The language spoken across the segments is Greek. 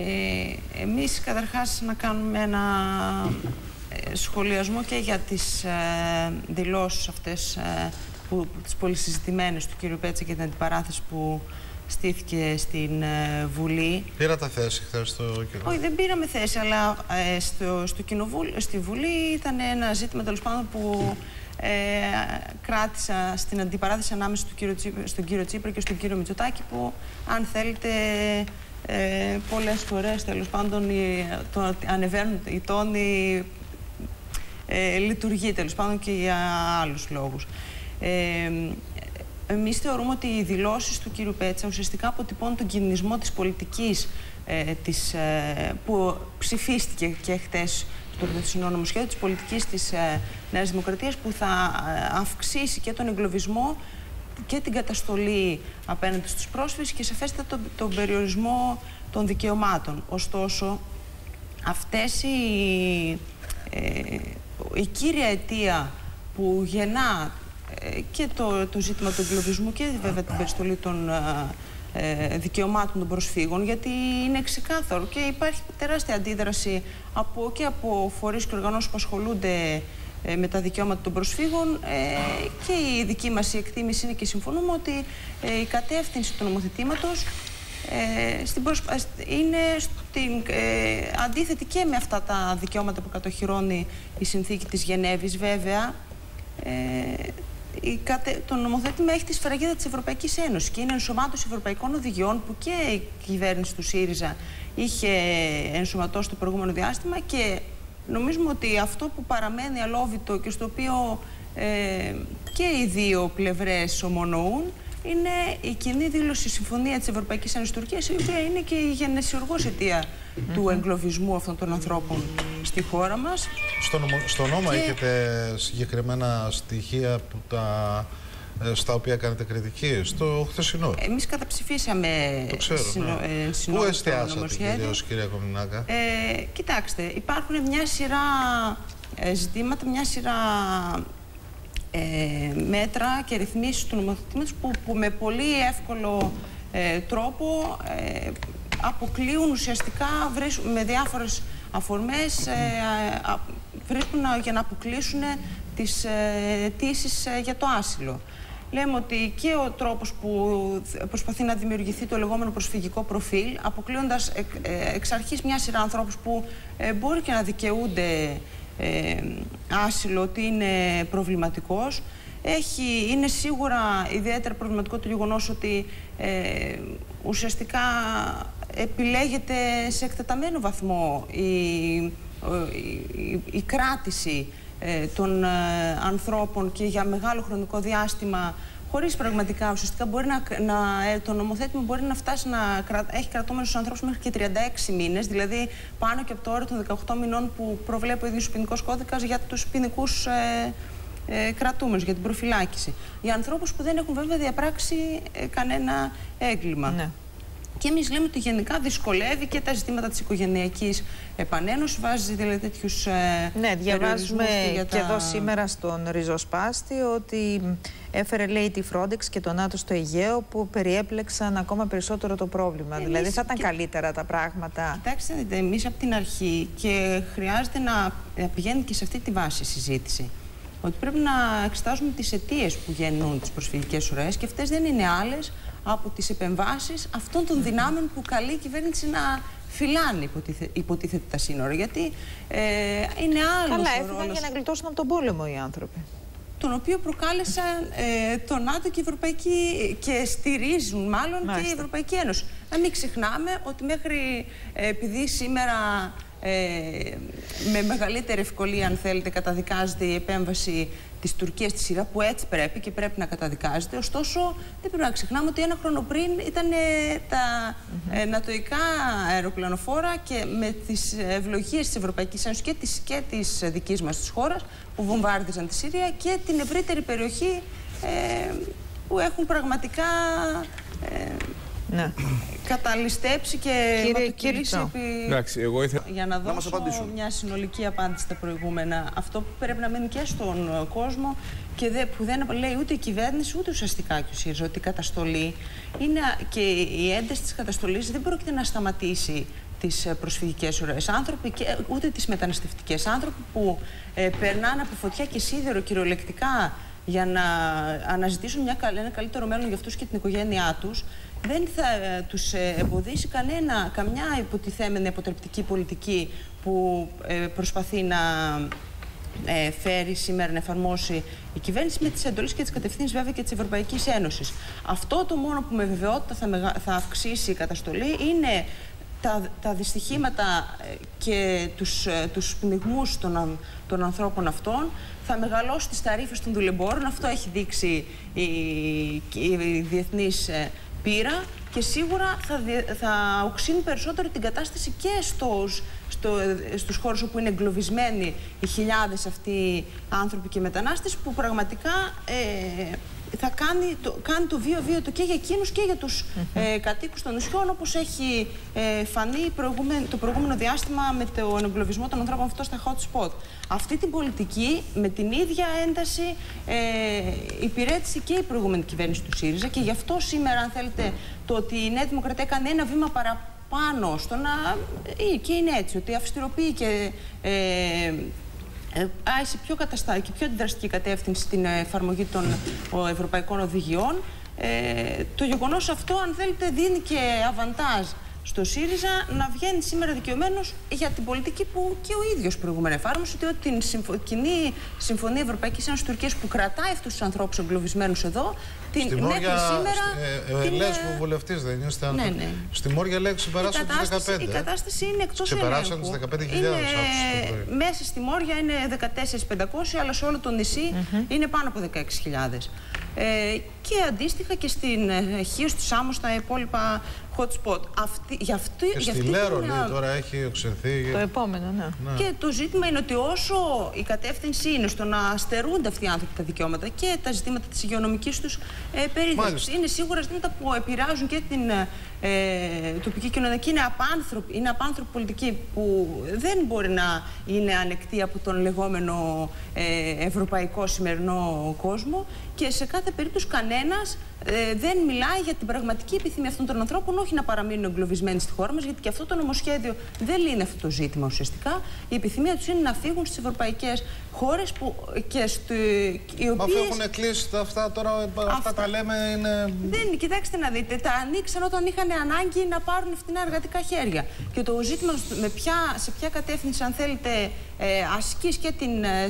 Ε, εμείς καταρχάς να κάνουμε ένα ε, σχολιασμό και για τις ε, δηλώσεις αυτές ε, που, τις πολυσυζητημένες του κ. Πέτσα και την αντιπαράθεση που στήθηκε στην ε, Βουλή. Πήρατε θέση χθες στο κοινοβούλιο. Όχι, δεν πήραμε θέση, αλλά ε, στο, στο κοινοβούλιο, στη Βουλή ήταν ένα ζήτημα τέλος πάντων που ε, κράτησα στην αντιπαράθεση ανάμεσα στον κύριο, Τσίπρα, στον κύριο Τσίπρα και στον κύριο Μητσοτάκη που αν θέλετε ε, πολλές φορές τέλος πάντων οι, το, ανεβαίνουν οι τόνοι ε, λειτουργεί τέλος πάντων και για άλλους λόγους. Ε, Εμείς θεωρούμε ότι οι δηλώσεις του κύριου Πέτσα ουσιαστικά αποτυπώνουν τον κινησμό της πολιτικής ε, της, ε, που ψηφίστηκε και χτες το Πρωτοσυνό νομοσχέδιο της πολιτικής της ε, Νέας Δημοκρατίας που θα ε, αυξήσει και τον εγκλωβισμό και την καταστολή απέναντι στους πρόσφυγες και σαφέστατα τον, τον περιορισμό των δικαιωμάτων. Ωστόσο, αυτές οι, ε, η κύρια αιτία που γεννά ε, και το, το ζήτημα του εγκλωβισμού και βέβαια την περιστολή των ε, δικαιωμάτων των προσφύγων, γιατί είναι ξεκάθαρο και υπάρχει τεράστια αντίδραση από, και από φορείς και οργανώσεις που ασχολούνται ε, με τα δικαιώματα των προσφύγων και η δική μας εκτίμηση είναι και συμφωνούμε ότι η κατεύθυνση του νομοθετήματος ε, στην είναι στην, αντίθετη και με αυτά τα δικαιώματα που κατοχυρώνει η συνθήκη της Γενέβης βέβαια. Το νομοθέτημα έχει τη σφραγίδα της Ευρωπαϊκής Ένωσης και είναι ενσωμάτωση ευρωπαϊκών οδηγιών που και η κυβέρνηση του ΣΥΡΙΖΑ είχε ενσωματώσει το προηγούμενο διάστημα και νομίζουμε ότι αυτό που παραμένει αλόβητο και στο οποίο ε, και οι δύο πλευρές ομονοούν είναι η κοινή δήλωση συμφωνία της Ευρωπαϊκής Ένωσης Τουρκίας η οποία είναι και η γενεσιουργός αιτία του εγκλωβισμού αυτών των ανθρώπων στη χώρα μας. Στο, νομο, στο νόμο έχετε συγκεκριμένα στοιχεία που τα, ε, στα οποία κάνετε κριτική, στο χθεσινό. Εμείς καταψηφίσαμε το ξέρω, συνο, ναι. ε, Πού εστιάσατε κυρίως, κυρία Κομινάκα; Ε, κοιτάξτε, υπάρχουν μια σειρά ε, ζητήματα, μια σειρά ε, μέτρα και ρυθμίσεις του νομοθετήματος που, που με πολύ εύκολο ε, τρόπο ε, αποκλείουν ουσιαστικά με διάφορες αφορμές ε, βρίσκουν για να αποκλείσουν τις αιτήσεις για το άσυλο. Λέμε ότι και ο τρόπος που προσπαθεί να δημιουργηθεί το λεγόμενο προσφυγικό προφίλ, αποκλείοντας εξ αρχής μια σειρά ανθρώπους που μπορεί και να δικαιούνται ε, άσυλο ότι είναι προβληματικός. Έχει, είναι σίγουρα ιδιαίτερα προβληματικό το γεγονός ότι ε, ουσιαστικά επιλέγεται σε εκτεταμένο βαθμό η, η, η κράτηση ε, των ε, ανθρώπων και για μεγάλο χρονικό διάστημα χωρίς πραγματικά ουσιαστικά μπορεί να, να, ε, το νομοθέτημα μπορεί να φτάσει να έχει κρατούμενους ανθρώπους μέχρι και 36 μήνες, δηλαδή πάνω και από το όριο των 18 μηνών που προβλέπει ο ίδιος ο ποινικός κώδικας για τους ποινικούς ε, ε, κρατούμενους, για την προφυλάκηση. Για ανθρώπους που δεν έχουν βέβαια διαπράξει ε, κανένα έγκλημα. Ναι. Και εμείς λέμε ότι γενικά δυσκολεύει και τα ζητήματα της οικογενειακής επανένωσης. Βάζει δηλαδή τέτοιους. Ε, ναι, διαβάζουμε και, τα... εδώ σήμερα στον Ριζοσπάστη ότι έφερε λέει τη Frontex και τον ΝΑΤΟ στο Αιγαίο που περιέπλεξαν ακόμα περισσότερο το πρόβλημα. Εμείς δηλαδή θα ήταν και... καλύτερα τα πράγματα. Κοιτάξτε, εμείς από την αρχή και χρειάζεται να πηγαίνει και σε αυτή τη βάση η συζήτηση ότι πρέπει να εξετάζουμε τις αιτίες που γεννούν τις προσφυγικές ουρές και αυτές δεν είναι άλλες από τις επεμβάσεις αυτών των δυνάμεων που καλεί η κυβέρνηση να φυλάνε υποτίθεται, υποτίθεται τα σύνορα. Γιατί ε, είναι άλλος. Καλά, έφυγαν για να γλιτώσουν από τον πόλεμο οι άνθρωποι. Τον οποίο προκάλεσαν ε, το ΝΑΤΟ και, η Ευρωπαϊκή, και στηρίζουν μάλλον και η Ευρωπαϊκή Ένωση. Να μην ξεχνάμε ότι μέχρι ε, επειδή σήμερα ε, με μεγαλύτερη ευκολία, αν θέλετε, καταδικάζεται η επέμβαση της Τουρκίας στη Συρία, που έτσι πρέπει και πρέπει να καταδικάζεται. Ωστόσο, δεν πρέπει να ξεχνάμε ότι ένα χρόνο πριν ήταν ε, τα mm νατοϊκά αεροπλανοφόρα και με τις ευλογίες της Ευρωπαϊκής Ένωσης και της, και της δικής μας της χώρας που βομβάρδιζαν τη Συρία και την ευρύτερη περιοχή ε, που έχουν πραγματικά ναι. καταλυστέψει και κύριε, επί... Εντάξει, εγώ ήθελα... για να δώσω να μια συνολική απάντηση στα προηγούμενα. Αυτό που πρέπει να μείνει και στον κόσμο και δε, που δεν λέει ούτε η κυβέρνηση ούτε ουσιαστικά και ο ΣΥΡΙΖΑ ότι η καταστολή είναι, και η ένταση της καταστολής δεν πρόκειται να σταματήσει τις προσφυγικές ώρες άνθρωποι και ούτε τις μεταναστευτικές άνθρωποι που ε, περνάνε από φωτιά και σίδερο κυριολεκτικά για να αναζητήσουν μια, ένα καλύτερο μέλλον για αυτούς και την οικογένειά τους δεν θα ε, τους ε, εμποδίσει κανένα, καμιά υποτιθέμενη αποτρεπτική πολιτική που ε, προσπαθεί να ε, φέρει σήμερα να εφαρμόσει η κυβέρνηση με τις εντολές και τις κατευθύνσεις βέβαια και της Ευρωπαϊκής Ένωσης. Αυτό το μόνο που με βεβαιότητα θα, θα αυξήσει η καταστολή είναι τα, τα δυστυχήματα και τους, τους πνιγμούς των, των ανθρώπων αυτών θα μεγαλώσει τις ταρίφες των δουλεμπόρων. Αυτό έχει δείξει η, η διεθνής πείρα και σίγουρα θα, θα οξύνει περισσότερο την κατάσταση και στους, στο, στους χώρους όπου είναι εγκλωβισμένοι οι χιλιάδες αυτοί άνθρωποι και μετανάστες που πραγματικά ε, θα κάνει το, κάνει το βίο βίο το και για εκείνους και για τους ε, κατοίκους των νησιών όπως έχει ε, φανεί το προηγούμενο διάστημα με τον εγκλωβισμό των ανθρώπων αυτό στα hot spot. Αυτή την πολιτική με την ίδια ένταση ε, υπηρέτησε και η προηγούμενη κυβέρνηση του ΣΥΡΙΖΑ και γι' αυτό σήμερα αν θέλετε το ότι η Νέα Δημοκρατία έκανε ένα βήμα παραπάνω στο να... Ε, και είναι έτσι, ότι αυστηροποιεί και ε, άισε πιο καταστά και πιο αντιδραστική κατεύθυνση στην εφαρμογή των ευρωπαϊκών οδηγιών. Ε, το γεγονός αυτό, αν θέλετε, δίνει και αβαντάζ στο ΣΥΡΙΖΑ να βγαίνει σήμερα δικαιωμένος για την πολιτική που και ο ίδιος προηγούμενα εφάρμοσε, ότι την συμφω... κοινή Συμφωνία Ευρωπαϊκής Ένωσης Τουρκίας που κρατάει αυτούς τους ανθρώπους εγκλωβισμένους εδώ, την Στη μέχρι σήμερα. Ε, ε, την... Λες που βουλευτής δεν είστε. Ναι, ναι. Στη Μόρια λέει ξεπεράσαν τι 15. Η κατάσταση είναι εκτός Ξεπεράσαν τι 15.000 Μέσα στη Μόρια είναι 14.500, αλλά σε όλο το νησί είναι πάνω από 16.000. Ε, και αντίστοιχα και στην ε, Χίο, στη Σάμος, στα υπόλοιπα hot spot. Αυτή, για αυτή, και στη Λέρο λέει, τώρα έχει οξυνθεί. Το επόμενο, ναι. ναι. Και το ζήτημα είναι ότι όσο η κατεύθυνση είναι στο να στερούνται αυτοί οι άνθρωποι τα δικαιώματα και τα ζητήματα της υγειονομικής τους ε, περίθαλψης, είναι σίγουρα ζητήματα που επηρεάζουν και την ε, τοπική κοινωνία είναι απάνθρωπη, είναι απάνθρωπη πολιτική που δεν μπορεί να είναι ανεκτή από τον λεγόμενο ε, ευρωπαϊκό σημερινό κόσμο και σε κάθε περίπτωση κανένας ε, δεν μιλάει για την πραγματική επιθυμία αυτών των ανθρώπων όχι να παραμείνουν εγκλωβισμένοι στη χώρα μας γιατί και αυτό το νομοσχέδιο δεν λύνει αυτό το ζήτημα ουσιαστικά. Η επιθυμία τους είναι να φύγουν στις ευρωπαϊκές χώρες που και στο, οι οποίες... Μα αφού έχουν κλείσει αυτά τώρα, αυτά, αυτά τα λέμε είναι... Δεν, κοιτάξτε να δείτε, τα ανοίξαν όταν είχαν ανάγκη να πάρουν φτηνά εργατικά χέρια. Και το ζήτημα με ποια, σε ποια κατεύθυνση, αν θέλετε, ε, ασκείς και την ε,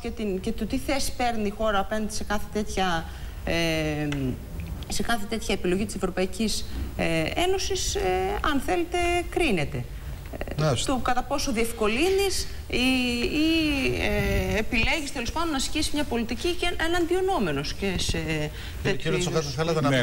και, την, και το τι θέση παίρνει η χώρα απέναντι σε κάθε τέτοια... Ε, σε κάθε τέτοια επιλογή της Ευρωπαϊκής ε, Ένωσης, ε, αν θέλετε, κρίνεται. Ναι, το κατά πόσο διευκολύνεις ή, ή ε, επιλέγεις τέλος πάντων να ασκήσεις μια πολιτική και εναντιονόμενος και σε Κύριε Τσοχάτη, θέλετε να ναι, ναι.